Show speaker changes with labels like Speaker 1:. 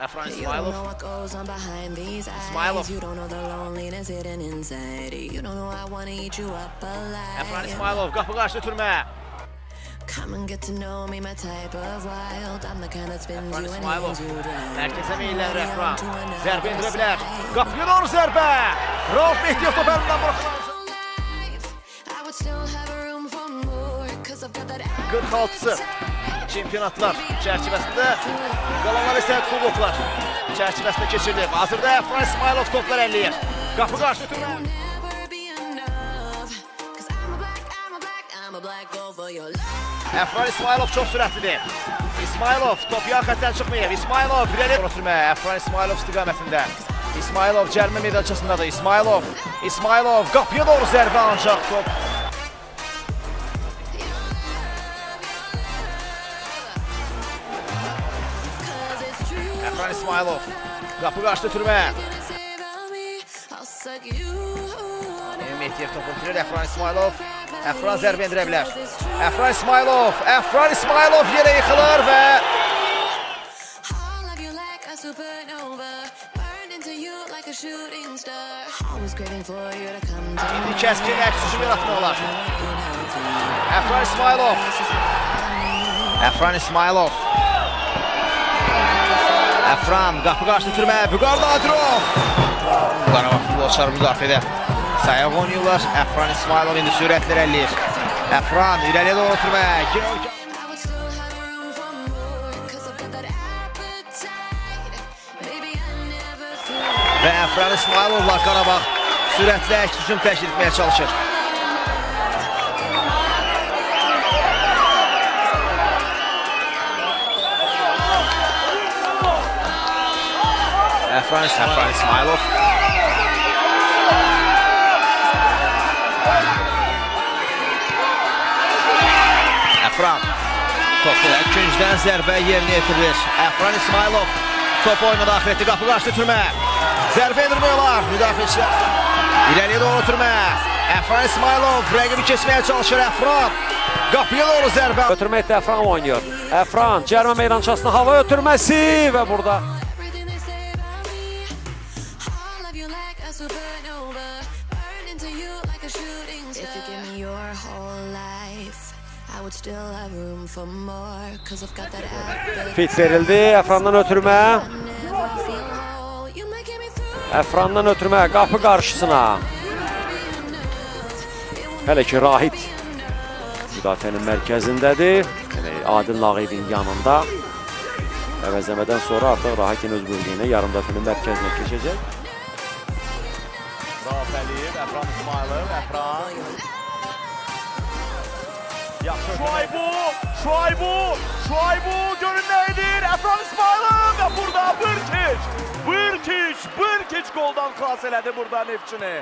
Speaker 1: Əfran
Speaker 2: You don't
Speaker 1: İsmailov.
Speaker 2: know what goes on behind these eyes.
Speaker 1: İsmailov.
Speaker 2: You don't know the loneliness hidden inside. You don't know I wanna eat you up alive.
Speaker 1: Əfran İsmailov qapı qarşı türmə.
Speaker 2: Come and get to know me, my type of wild. I'm the kind that spins
Speaker 1: Əfran
Speaker 2: you and
Speaker 1: İsmailov.
Speaker 2: hands you dry.
Speaker 1: Mərkəzə meyllər
Speaker 2: You're
Speaker 1: Əfran.
Speaker 2: onto another
Speaker 1: Zərbə endirə bilər.
Speaker 2: side.
Speaker 1: Qapıya doğru zərbə. Rauf Mehdiyev top əlindən buraxılan.
Speaker 2: Life, I would still have room for more, 'cause I've got that
Speaker 1: 46-sı çempionatlar çərçivəsində qalanlar isə kuboklar çərçivəsində keçirilib. Hazırda Əfran İsmailov toplar əlləyir. Qapı qarşı
Speaker 2: love.
Speaker 1: Əfran İsmailov çox sürətlidir. İsmailov top yan xəttdən çıxmayıb. İsmailov irəli sürmə. Əfran İsmailov istiqamətində. İsmailov cərimə meydançasındadır. İsmailov, İsmailov qapıya doğru zərbə ancaq top Əfran İsmailov qapı qarşı türmə. Mehdiyev topu itirir Əfran İsmailov. Əfran zərbə endirə bilər. Əfran İsmailov, Əfran İsmailov yerə yıxılır və indi kəskin əks hücum yaratmaq olar. Əfran İsmailov, Əfran İsmailov. Əfran qapı qarşı türmə, Vüqar Nadirov. Qarabağ futbolçular müdafiədə sayaq oynayırlar. Əfran İsmailov indi sürətlə irəliləyir. Əfran irəliyə doğru
Speaker 2: feel.
Speaker 1: və Əfran İsmailovla Qarabağ sürətli əks hücum təşkil etməyə çalışır. Əfran, Əfran İsmailov. Əfran. Topu küncdən zərbə yerinə yetirilir. Əfran İsmailov top oyuna daxil etdi. Qapı qarşı türmə. Zərbə endirmək olar. Müdafiəçilər. İrəliyə doğru türmə. Əfran İsmailov rəqibi keçməyə çalışır. Əfran. Qapıya doğru zərbə.
Speaker 3: Ötürməkdə Əfran oynayır. Əfran cərmə meydançasına hava ötürməsi və burada
Speaker 2: a supernova. Burn into you like a shooting star. If you give me your whole life, I would still have room for more. Cause I've got that
Speaker 3: fit verildi. Əfrandan ötürmə. Əfrandan ötürmə qapı qarşısına. Hələ ki Rahid müdafiənin mərkəzindədir. Yəni Adil Lağivin yanında. Əvəzləmədən sonra artıq Rahidin öz bölgəyinə yarım müdafiənin mərkəzinə keçəcək.
Speaker 1: Rauf Əliyev, Əfran İsmailov, Əfran. Yaxşı
Speaker 4: Şuaybu, Şuaybu, Şuaybu görün nə edir? Əfran İsmailov və burada Bırkiç, Bırkiç, Bırkiç qoldan xilas elədi burada Neftçini.